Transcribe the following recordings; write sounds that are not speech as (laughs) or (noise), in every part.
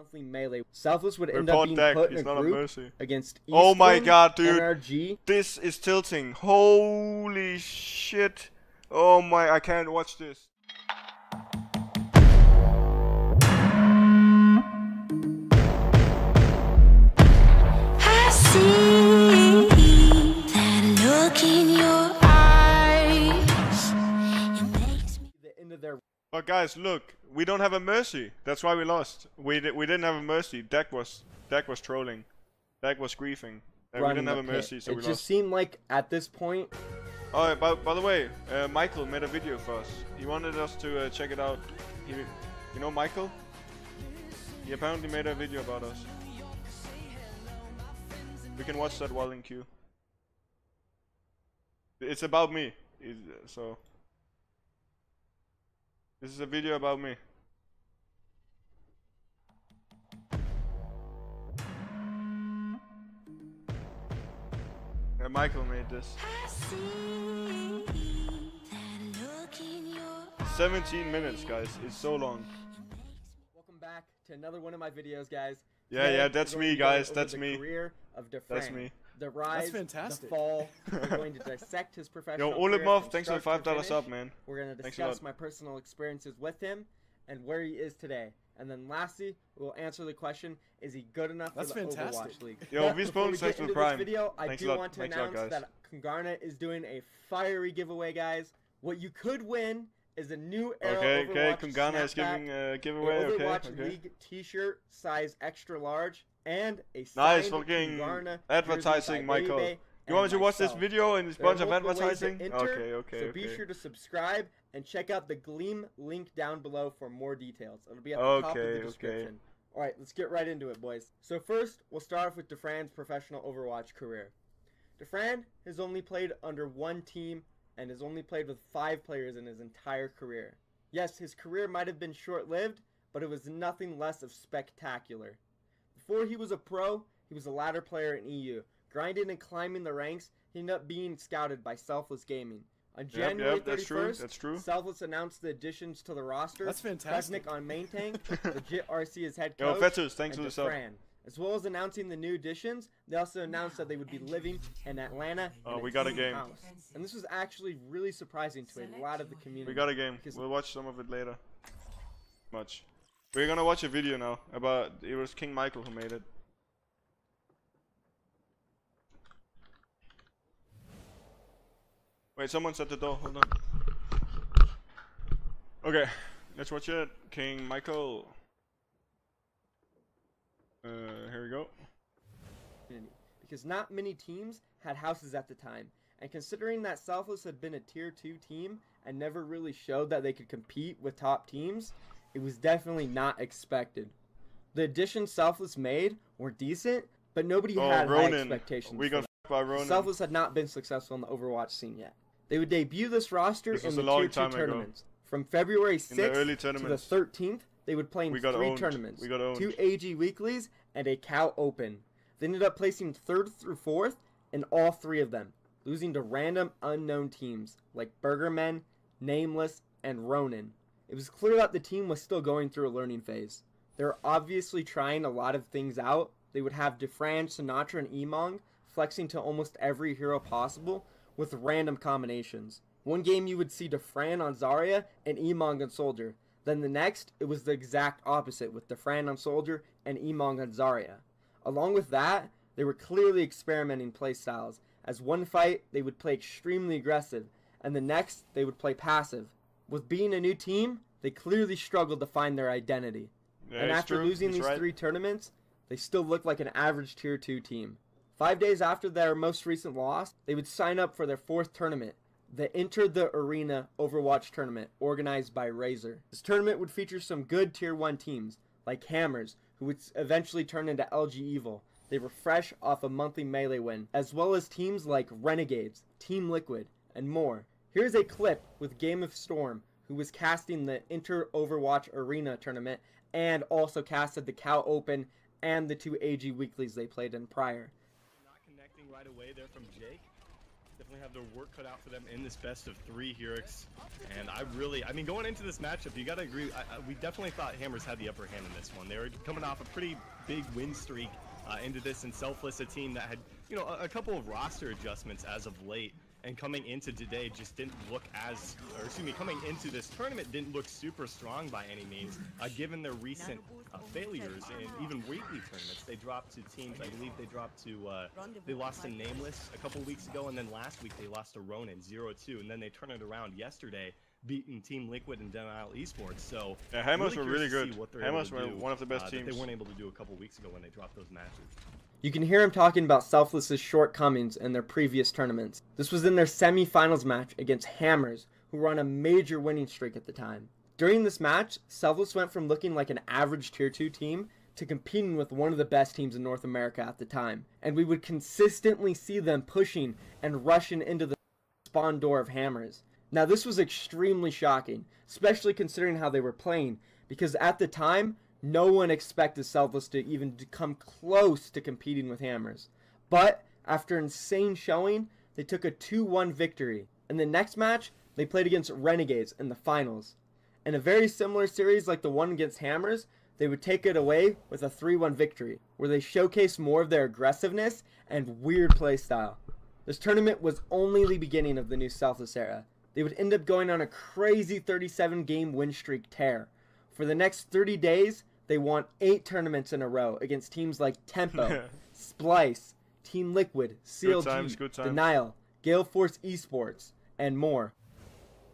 monthly melee. Selfless would end Report up being deck. put in He's a not on group mercy. against Oh my Eastern, God, dude. NRG, This is tilting. Holy shit. Oh my, I can't watch this. I see that look in your eyes. It makes me. the end of their But guys, look, we don't have a mercy. That's why we lost. We di- we didn't have a mercy. Deck was Deck was trolling. Deck was griefing. We didn't have a pit. mercy, so it we just lost. seemed like at this point, Oh, by, by the way, uh, Michael made a video for us. He wanted us to uh, check it out. He, you know Michael? He apparently made a video about us. We can watch that while in queue. It's about me, it- so. This is a video about me. Yeah, Michael made this. I see that look in your 17 minutes, guys. It's so long. welcome back to another one of my videos, guys. Yeah, Today, yeah, that's me, to be going guys, that's me. Career of Dafran. That's me. The rise, fantastic. the fall. (laughs) We're going to dissect his professional Yo, career Olimov, from thanks for the five dollars up, man. We're going to discuss my personal experiences with him and where he is today. And then lastly, we'll answer the question: Is he good enough That's for the fantastic. Overwatch League? Yo, But V's before we bonus, get thanks for the into prime. This video, I Thanks do want to thanks a lot, announce that Kungarna is doing a fiery giveaway, guys. What you could win is a new era Okay, okay, Overwatch Kungarna is giving a a giveaway. Okay, Overwatch okay. League T-shirt size extra large, and a Nice, fucking advertising, Michael. Baby You want me to watch this video and this There bunch of multiple ways to advertising? enter, Okay, okay, So okay. be sure to subscribe and check out the Gleam link down below for more details. It'll be at the top of Okay, the okay. description. All right, let's get right into it, boys. So first, we'll start off with Dafran's professional Overwatch career. Dafran has only played under one team and has only played with five players in his entire career. Yes, his career might have been short-lived, but it was nothing less of spectacular. Before he was a pro, he was a ladder player in EU. Grinding and climbing the ranks, he ended up being scouted by Selfless Gaming. On Yep, January yep, that's true, 31st, that's true. Selfless announced the additions to the roster. That's fantastic. Kresnik on main tank, (laughs) Legit RC as head Yo, coach, Fetus, thanks and for the sub. Dafran. As well as announcing the new additions, they also announced that they would be living in Atlanta. Oh, in we got a game. house. And this was actually really surprising to a lot of the community. We got a game. We'll watch some of it later. Much. We're gonna watch a video now about it was King Michael who made it. Wait, someone's at the door. Hold on. Okay, let's watch it. King Michael. Uh, here we go. because not many teams had houses at the time. And considering that Selfless had been a tier 2 team and never really showed that they could compete with top teams, it was definitely not expected. The additions Selfless made were decent, but nobody Oh, had high expectations. We for got them. by Ronin. Selfless had not been successful in the Overwatch scene yet. They would debut this roster This in the long tier 2 time ago. tournaments. From February 6th the to the 13th, they would play in three owned. tournaments. We got. Two AG weeklies and a Cal Open. They ended up placing third through fourth in all three of them, losing to random unknown teams like Burgermen, Nameless, and Ronin. It was clear that the team was still going through a learning phase. They were obviously trying a lot of things out. They would have Dafran, Sinatraa, and Emong flexing to almost every hero possible with random combinations. One game you would see Dafran on Zarya and Emong on Soldier. Then the next, it was the exact opposite with Dafran on Soldier and Emong on Zarya. Along with that, they were clearly experimenting playstyles. As one fight, they would play extremely aggressive, and the next, they would play passive. With being a new team, they clearly struggled to find their identity. Yeah, and after true, losing he's these right. three tournaments, they still looked like an average tier 2 team. Five days after their most recent loss, they would sign up for their fourth tournament, the Enter the Arena Overwatch tournament, organized by Razer. This tournament would feature some good tier 1 teams, like Hammers, who would eventually turn into LG Evil. They were fresh off a monthly melee win, as well as teams like Renegades, Team Liquid, and more. Here's a clip with Game of Storm, who was casting the Inter Overwatch Arena tournament and also casted the Cal Open and the two AG weeklies they played in prior. Not connecting right away there from Jake. Definitely have their work cut out for them in this best of three Herix. And I really, I mean, going into this matchup, you got to agree. I, I, we definitely thought Hammers had the upper hand in this one. They were coming off a pretty big win streak uh, into this, and Selfless, a team that had, you know, a, a couple of roster adjustments as of late and coming into today just didn't look as, or excuse me, coming into this tournament didn't look super strong by any means, uh, given their recent uh, failures in even weekly tournaments. They dropped to teams, I believe they dropped to, uh, they lost to Nameless a couple weeks ago, and then last week they lost to Ronin 0-2, and then they turned it around yesterday, beating Team Liquid and Denial Esports. So Yeah, Hammers were really good. what they're Hammers were do, one of the best uh, teams. they weren't able to do a couple weeks ago when they dropped those matches. You can hear him talking about Selfless's shortcomings in their previous tournaments. This was in their semi-finals match against Hammers, who were on a major winning streak at the time. During this match, Selfless went from looking like an average tier 2 team to competing with one of the best teams in North America at the time. And we would consistently see them pushing and rushing into the spawn door of Hammers. Now this was extremely shocking, especially considering how they were playing, because at the time, no one expected Selfless to even come close to competing with Hammers. But after insane showing, they took a 2-1 victory. In the next match, they played against Renegades in the finals. In a very similar series like the one against Hammers, they would take it away with a 3-1 victory, where they showcased more of their aggressiveness and weird playstyle. This tournament was only the beginning of the new Selfless era. They would end up going on a crazy 37 game win streak tear. For the next 30 days, they won 8 tournaments in a row against teams like Tempo, (laughs) Splice, Team Liquid, CLG, times. Denial, Gale Force Esports, and more.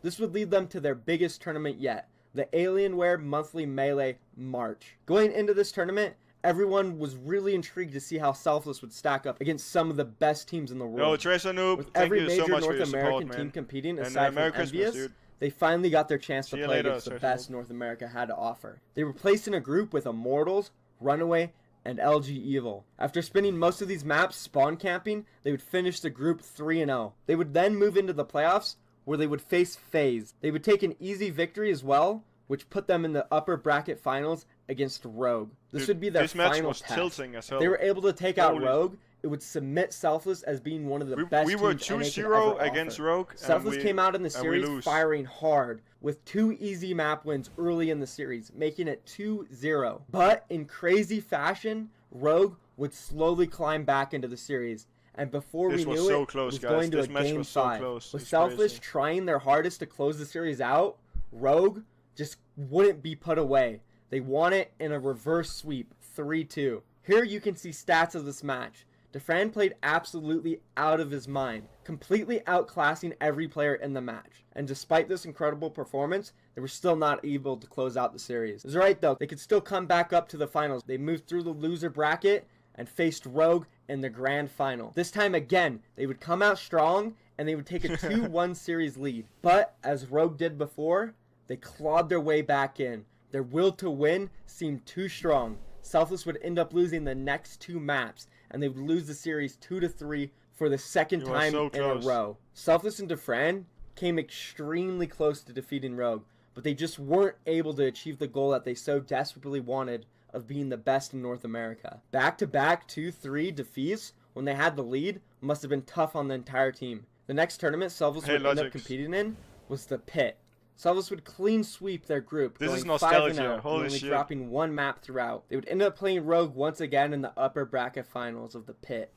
This would lead them to their biggest tournament yet, the Alienware Monthly Melee March. Going into this tournament, everyone was really intrigued to see how Selfless would stack up against some of the best teams in the world. Yo, Tracer Noob, With thank every you major so much for North American support, team man. competing, And, aside uh, Merry from Christmas, Envious, dude. They finally got their chance to See play later, against the best North America had to offer. They were placed in a group with Immortals, Runaway, and LG Evil. After spending most of these maps spawn camping, they would finish the group 3 0. They would then move into the playoffs where they would face FaZe. They would take an easy victory as well, which put them in the upper bracket finals against Rogue. This Dude, would be their this match final was test. tilting as hell. they were able to take out Rogue, it would submit Selfless as being one of the We, best we were teams NA could 2-0 against offer. Rogue. Selfless we- came out in the series firing hard with two easy map wins early in the series, making it 2-0. But in crazy fashion, Rogue would slowly climb back into the series. And before This we knew so it, close, was guys. going to This a match game was so five. close. With It's Selfless crazy. trying their hardest to close the series out, Rogue just wouldn't be put away. They won it in a reverse sweep, 3-2. Here you can see stats of this match. Dafran played absolutely out of his mind, completely outclassing every player in the match. And despite this incredible performance, they were still not able to close out the series. It's right though, they could still come back up to the finals. They moved through the loser bracket and faced Rogue in the grand final. This time again, they would come out strong and they would take a (laughs) 2-1 series lead. But as Rogue did before, they clawed their way back in. Their will to win seemed too strong. Selfless would end up losing the next two maps, and they would lose the series 2 to 3 for the second You time so in a row. Selfless and Dafran came extremely close to defeating Rogue, but they just weren't able to achieve the goal that they so desperately wanted of being the best in North America. Back to back 2 3 defeats when they had the lead must have been tough on the entire team. The next tournament Selfless Hey, would end up competing in was the Pit. Selfless would clean sweep their group, This going is 5 nostalgia, holy only shit. dropping one map throughout. They would end up playing Rogue once again in the upper bracket finals of the Pit.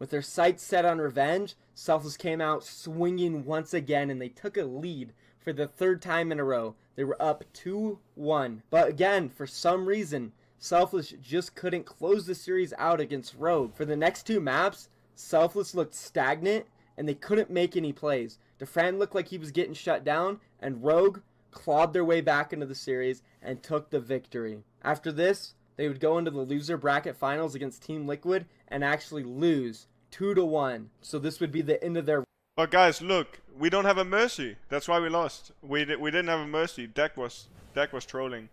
With their sights set on revenge, Selfless came out swinging once again and they took a lead for the third time in a row. They were up 2 1. But again, for some reason, Selfless just couldn't close the series out against Rogue. For the next two maps, Selfless looked stagnant and they couldn't make any plays. Dafran looked like he was getting shut down, and Rogue clawed their way back into the series and took the victory. After this, they would go into the loser bracket finals against Team Liquid and actually lose 2 to 1. So this would be the end of their But guys, look, we don't have a mercy. That's why we lost. We we didn't have a mercy. Dak was Dak was trolling.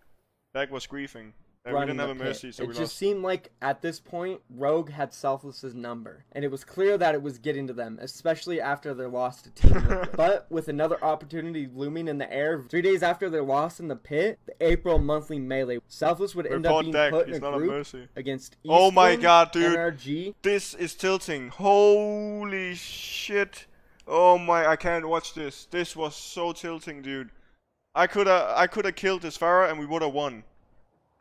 Dak was griefing. And we didn't have a mercy, so it we just lost. seemed like at this point Rogue had Selfless's number, and it was clear that it was getting to them, especially after their loss to Team (laughs) but with another opportunity looming in the air, three days after their loss in the pit, the April monthly melee, Selfless would end up being Dak. put in He's a not a group mercy. against Oh my God, dude. NRG, This is tilting. Holy shit. Oh my, I can't watch this. This was so tilting, dude. I could have I could have killed this Pharah and we would have won.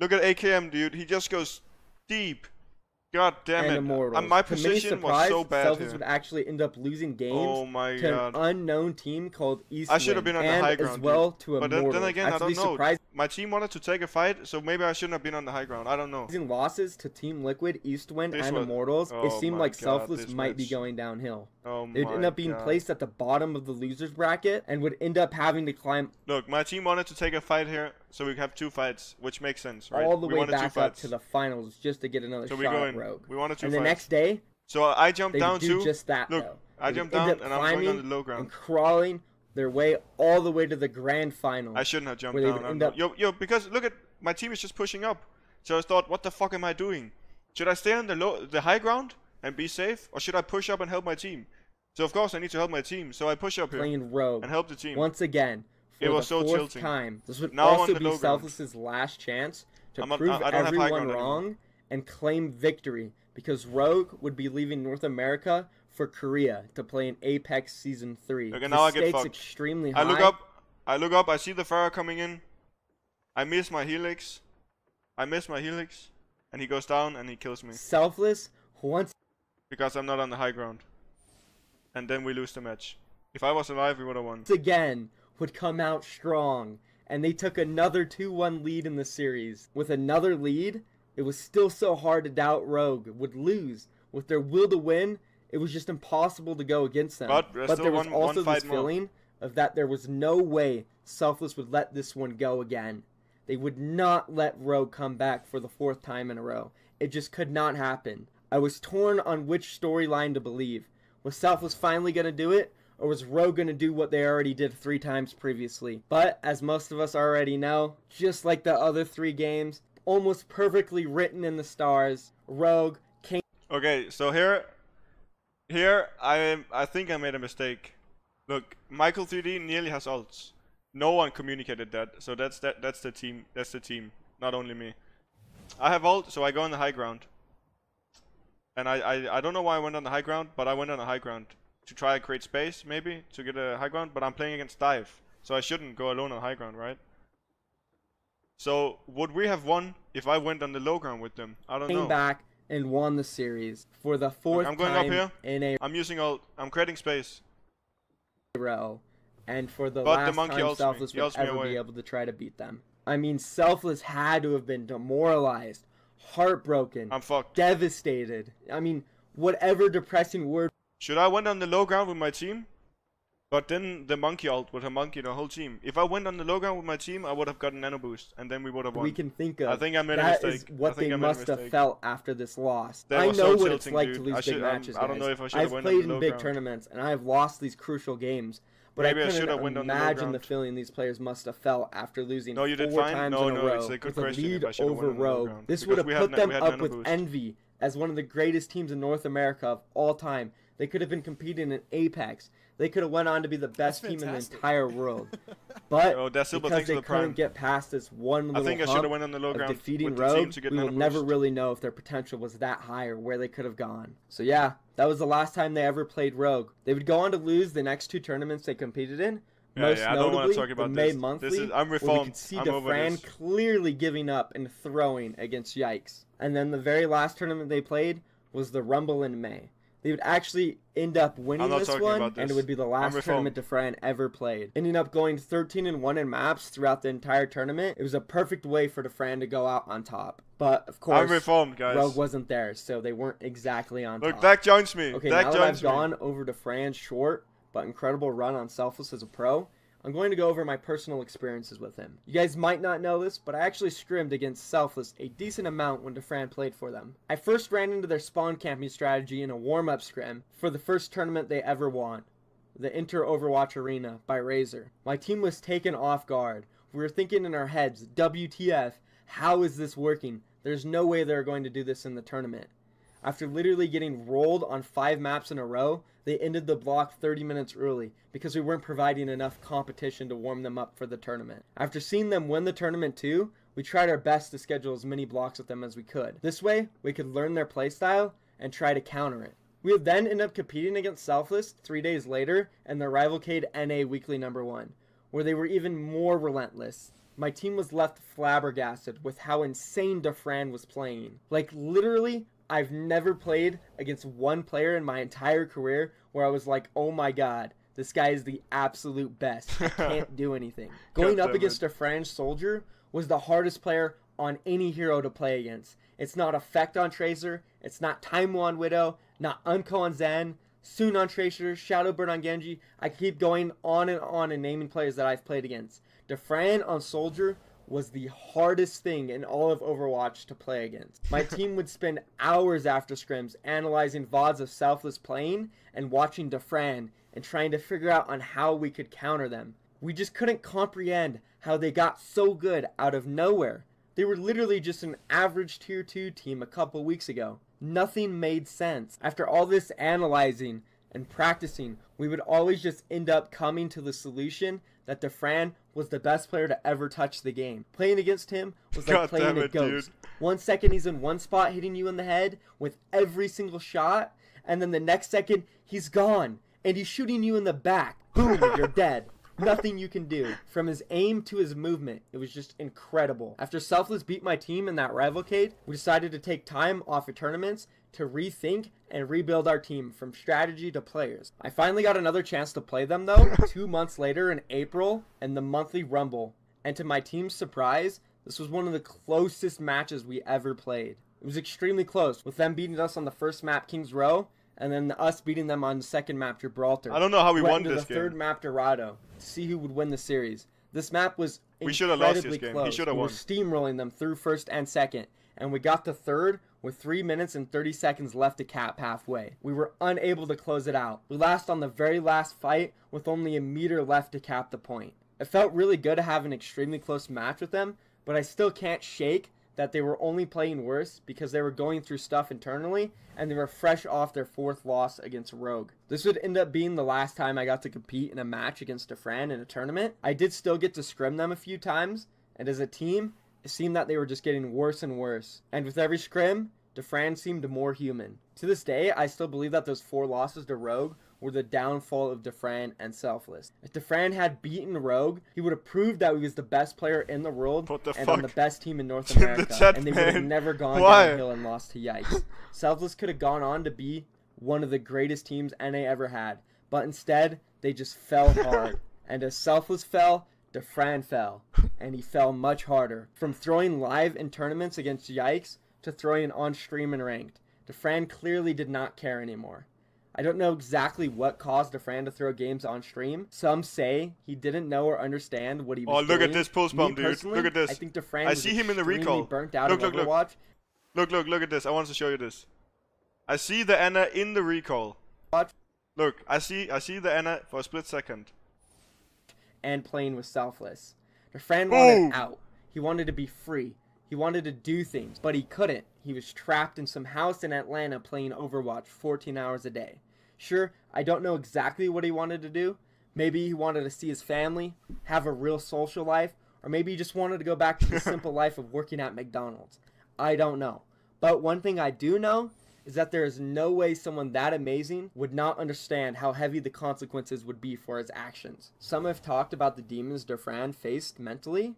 Look at AKM, dude. He just goes deep. God damn and it. Immortals. And my position was so bad Selfless here. would actually end up losing games Oh my to god. an unknown team called East. I should have been on the high as ground. well dude. to but then, then again, I don't know. surprising My team wanted to take a fight, so maybe I shouldn't have been on the high ground. I don't know. Losing losses to Team Liquid, Eastwind, This and was- Immortals, it oh seemed like God, Selfless might be going downhill. Oh They'd end up being god. placed at the bottom of the losers bracket and would end up having to climb Look, my team wanted to take a fight here, so we have two fights, which makes sense, right? all the we way back up to the finals just to get another so shot we at going. Rogue. We wanted two And the next day, so I jumped down do too. just that Look, though. I They jumped down and I'm going on the low ground. and crawling their way all the way to the grand final. I shouldn't have jumped down. end up- Yo, yo, because look at my team is just pushing up. So I thought, what the fuck am I doing? Should I stay on the low, the high ground and be safe, or should I push up and help my team? So of course I need to help my team. So I push up here playing Rogue and help the team. once again for It was the so fourth tilting. time. This would Now also be. Selfless's last chance to I'm prove I- I don't everyone ground anymore. wrong and claim victory because Rogue would be leaving North America for Korea to play in Apex Season 3. Okay, the now I get fucked. extremely high. I look up, I look up, I see the Pharah coming in. I miss my helix. I miss my helix. And he goes down and he kills me. Selfless once Because I'm not on the high ground. And then we lose the match. If I was alive, we would have won. again would come out strong and they took another 2-1 lead in the series. With another lead, it was still so hard to doubt Rogue would lose. With their will to win, it was just impossible to go against them. But but there was one- one also fight this more. feeling of that there was no way Selfless would let this one go again. They would not let Rogue come back for the fourth time in a row. It just could not happen. I was torn on which storyline to believe. Was Selfless finally going to do it? Or was Rogue going to do what they already did three times previously? But, as most of us already know, just like the other three games, almost perfectly written in the stars, Rogue came Okay, so here, here I am. I think I made a mistake. Look, Michael 3D nearly has ults. No one communicated that, so that's that that's the team. That's the team, not only me. I have ult, so I go on the high ground. And I, I I don't know why I went on the high ground, but I went on the high ground to try and create space, maybe to get a high ground. But I'm playing against Dive, so I shouldn't go alone on high ground, right? So would we have won if I went on the low ground with them? I don't know. Came back and won the series for the fourth I'm going up here. in a I'm using ult. I'm creating space. row, and for the But the last monkey time. Selfless would ever be able to try to beat them. I mean, Selfless had to have been demoralized, heartbroken, I'm fucked. devastated. I mean, whatever depressing word Should I went on the low ground with my team? But then the monkey ult would have monkey the whole team. If I went on the low ground with my team, I would have gotten nano boost, and then we would have won. we can think of. I think I made a That mistake. is what I think they I must have felt after this loss. That I know so what it's like dude. to lose I big should- I'm- matches. I don't know if I should have I've played in big ground. tournaments and I've lost these crucial games. But Maybe I I should couldn't have went on the imagine the feeling these players must have felt after losing No, you did four fine. times No, in a no, row it's a good with a if lead I over went on the low Rogue. This would have put them up with boost. envy as one of the greatest teams in North America of all time. They could have been competing in Apex. They could have went on to be the best team in the entire world. (laughs) But Oh, that's because thanks they the couldn't get past this one I little think I should hump have went on the low of ground defeating with the team Rogue, to get we will never boost. really know if their potential was that high or where they could have gone. So yeah, that was the last time they ever played Rogue. They would go on to lose the next two tournaments they competed in. Yeah, most yeah, I don't wanna notably, talk about the May this. monthly, This is- I'm where we reformed. could see I'm Dafran clearly giving up and throwing against Yikes. And then the very last tournament they played was the Rumble in May. They would actually end up winning this one, about and it would be the last tournament Dafran ever played. Ending up going 13 and 1 in maps throughout the entire tournament. It was a perfect way for Dafran to go out on top. But of course, I'm reformed, guys. Rogue wasn't there, so they weren't exactly on Look, top. Dak joins me. Okay, Dak now that I've me. gone over to Fran's short but incredible run on Selfless as a pro, I'm going to go over my personal experiences with him. You guys might not know this, but I actually scrimmed against Selfless a decent amount when Dafran played for them. I first ran into their spawn camping strategy in a warm-up scrim for the first tournament they ever won, the Inter Overwatch Arena by Razer. My team was taken off guard. We were thinking in our heads, WTF, how is this working? There's no way they're going to do this in the tournament. After literally getting rolled on five maps in a row, they ended the block 30 minutes early because we weren't providing enough competition to warm them up for the tournament. After seeing them win the tournament too, we tried our best to schedule as many blocks with them as we could. This way, we could learn their playstyle and try to counter it. We would then end up competing against Selfless three days later in the Rivalcade NA Weekly Number One, where they were even more relentless. My team was left flabbergasted with how insane Dafran was playing. Like literally, I've never played against one player in my entire career where I was like, "Oh my god, this guy is the absolute best. I (laughs) can't do anything." Going up against a French soldier was the hardest player on any hero to play against. It's not Effect on Tracer, it's not Time on Widow, not Unkoe on Zen, Soon on Tracer, Shadowburn on Genji. I keep going on and on and naming players that I've played against. Dafran on Soldier was the hardest thing in all of Overwatch to play against. My (laughs) team would spend hours after scrims analyzing VODs of Selfless playing and watching Dafran and trying to figure out on how we could counter them. We just couldn't comprehend how they got so good out of nowhere. They were literally just an average tier 2 team a couple weeks ago. Nothing made sense. After all this analyzing and practicing, we would always just end up coming to the solution that Dafran was the best player to ever touch the game. Playing against him was like God playing damn a it, dude. ghost. One second he's in one spot hitting you in the head with every single shot, and then the next second he's gone and he's shooting you in the back. Boom, you're (laughs) dead. Nothing you can do. From his aim to his movement, it was just incredible. After Selfless beat my team in that rivalcade, we decided to take time off of tournaments to rethink and rebuild our team from strategy to players. I finally got another chance to play them though, (laughs) two months later in April in the monthly Rumble. And to my team's surprise, this was one of the closest matches we ever played. It was extremely close, with them beating us on the first map, Kings Row, and then us beating them on the second map, Gibraltar. I don't know how we Went won into this the game. third map, Dorado, see who would win the series. This map was We shoulda lost this game. He close. shoulda we were won. steamrolling them through first and second, and we got to third with 3 minutes and 30 seconds left to cap halfway. We were unable to close it out. We last on the very last fight with only a meter left to cap the point. It felt really good to have an extremely close match with them, but I still can't shake that they were only playing worse because they were going through stuff internally and they were fresh off their fourth loss against Rogue. This would end up being the last time I got to compete in a match against Dafran in a tournament. I did still get to scrim them a few times, and as a team, it seemed that they were just getting worse and worse. And with every scrim, Dafran seemed more human. To this day, I still believe that those four losses to Rogue were the downfall of Dafran and Selfless. If Dafran had beaten Rogue, he would have proved that he was the best player in the world the and on the best team in North In America. chat, and they would have never gone Why? downhill and lost to Yikes. (laughs) Selfless could have gone on to be one of the greatest teams NA ever had, but instead, they just fell (laughs) hard. and as Selfless fell, Dafran fell, and he fell much harder. From throwing live in tournaments against Yikes to throwing on stream and ranked, Dafran clearly did not care anymore. I don't know exactly what caused Dafran to throw games on stream. Some say he didn't know or understand what he was doing. Oh, was look at this pulse Me bomb, dude. Look at this. I think Dafran I was see him in the recall. burnt out Look, look, look. Overwatch. Look, look, look at this. I want to show you this. I see the Ana in the recall. Watch. Look, I see, I see the Ana for a split second. and playing with Selfless. DeFran wanted out. He wanted to be free. He wanted to do things, but he couldn't. He was trapped in some house in Atlanta playing Overwatch 14 hours a day. Sure, I don't know exactly what he wanted to do. Maybe he wanted to see his family, have a real social life, or maybe he just wanted to go back to the (laughs) simple life of working at McDonald's. I don't know. But one thing I do know is that there is no way someone that amazing would not understand how heavy the consequences would be for his actions. Some have talked about the demons Dafran faced mentally,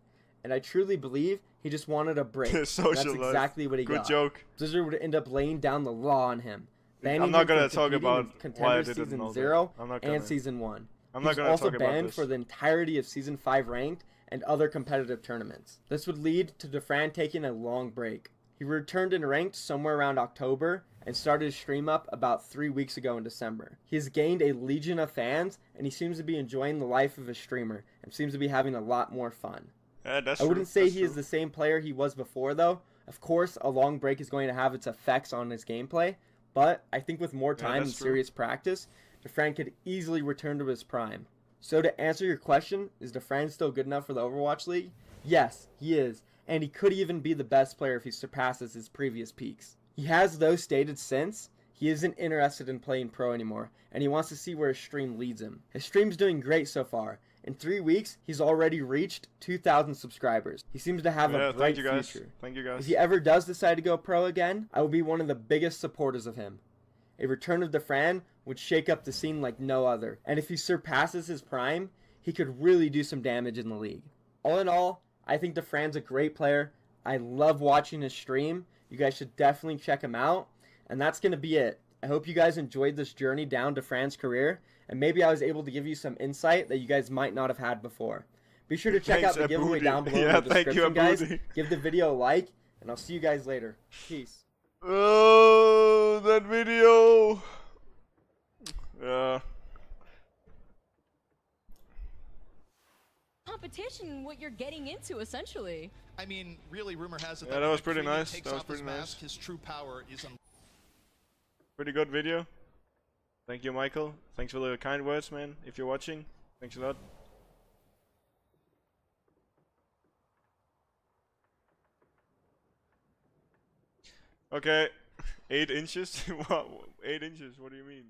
and I truly believe he just wanted a break. (laughs) That's exactly what he Good got. Good joke. Blizzard would end up laying down the law on him. banning I'm not gonna talk about why Contender season zero I'm not and season one. I'm not gonna also talk about banned this. for the entirety of season five ranked and other competitive tournaments. This would lead to Dafran taking a long break. He returned in ranked somewhere around October and started his stream up about three weeks ago in December. He has gained a legion of fans and he seems to be enjoying the life of a streamer and seems to be having a lot more fun. Yeah, that's I wouldn't say that's he is the same player he was before, though. Of course, a long break is going to have its effects on his gameplay, but I think with more Yeah, time and true. serious practice, Dafran could easily return to his prime. So to answer your question, is Dafran still good enough for the Overwatch League? Yes, he is, and he could even be the best player if he surpasses his previous peaks. He has though stated since he isn't interested in playing pro anymore, and he wants to see where his stream leads him. His stream's doing great so far. In three weeks, he's already reached 2,000 subscribers. He seems to have Yeah, a bright thank you guys. future. Thank you If he ever does decide to go pro again, I will be one of the biggest supporters of him. a return of Dafran would shake up the scene like no other. And if he surpasses his prime, he could really do some damage in the league. All in all, I think Dafran's a great player. I love watching his stream. You guys should definitely check him out. And that's going to be it. I hope you guys enjoyed this journey down Dafran's career, and maybe I was able to give you some insight that you guys might not have had before. Be sure to check Thanks, out the giveaway Aboudi. down below (laughs) Yeah, in the thank you, description, guys. Give the video a like, and I'll see you guys later. Peace. Oh, that video. Yeah. competition what you're getting into essentially. I mean, really, rumor has it Yeah, that, that when was pretty nice. Takes That was off his pretty nice. mask, His true power is Pretty good video. Thank you, Michael. Thanks for the kind words, man. If you're watching, thanks a lot. Okay, (laughs) eight inches. (laughs) what? Eight inches? What do you mean?